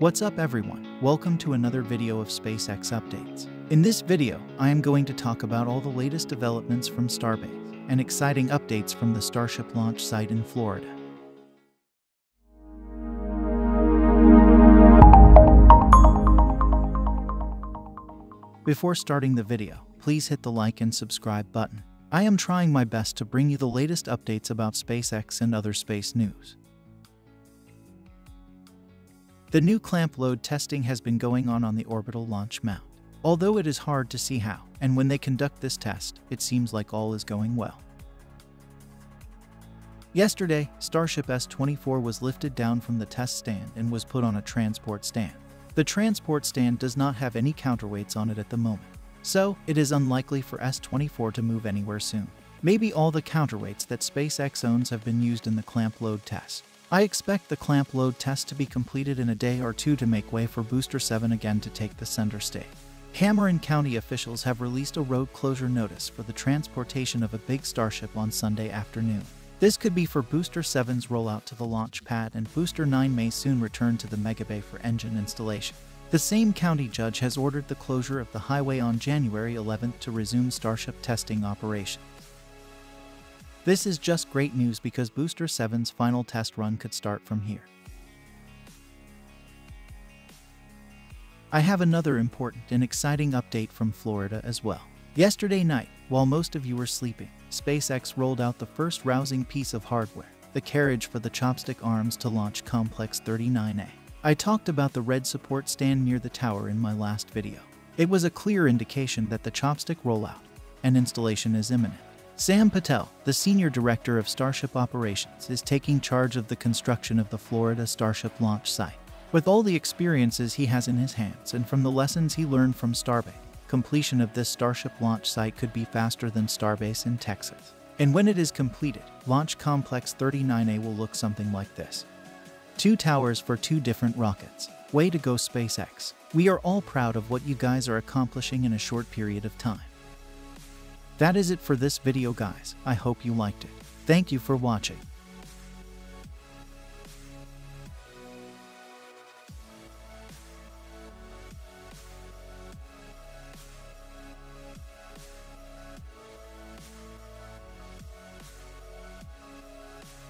What's up everyone? Welcome to another video of SpaceX updates. In this video, I am going to talk about all the latest developments from Starbase and exciting updates from the Starship launch site in Florida. Before starting the video, please hit the like and subscribe button. I am trying my best to bring you the latest updates about SpaceX and other space news. The new clamp load testing has been going on on the orbital launch mount. Although it is hard to see how, and when they conduct this test, it seems like all is going well. Yesterday, Starship S-24 was lifted down from the test stand and was put on a transport stand. The transport stand does not have any counterweights on it at the moment, so it is unlikely for S-24 to move anywhere soon. Maybe all the counterweights that SpaceX owns have been used in the clamp load test. I expect the clamp load test to be completed in a day or two to make way for Booster 7 again to take the center stage. Cameron County officials have released a road closure notice for the transportation of a big Starship on Sunday afternoon. This could be for Booster 7's rollout to the launch pad, and Booster 9 may soon return to the Megabay for engine installation. The same county judge has ordered the closure of the highway on January 11th to resume Starship testing operations. This is just great news because Booster 7's final test run could start from here. I have another important and exciting update from Florida as well. Yesterday night, while most of you were sleeping, SpaceX rolled out the first rousing piece of hardware, the carriage for the chopstick arms to launch Complex 39A. I talked about the red support stand near the tower in my last video. It was a clear indication that the chopstick rollout and installation is imminent. Sam Patel, the Senior Director of Starship Operations, is taking charge of the construction of the Florida Starship launch site. With all the experiences he has in his hands and from the lessons he learned from Starbase, completion of this Starship launch site could be faster than Starbase in Texas. And when it is completed, Launch Complex 39A will look something like this. Two towers for two different rockets. Way to go SpaceX. We are all proud of what you guys are accomplishing in a short period of time. That is it for this video guys, I hope you liked it. Thank you for watching.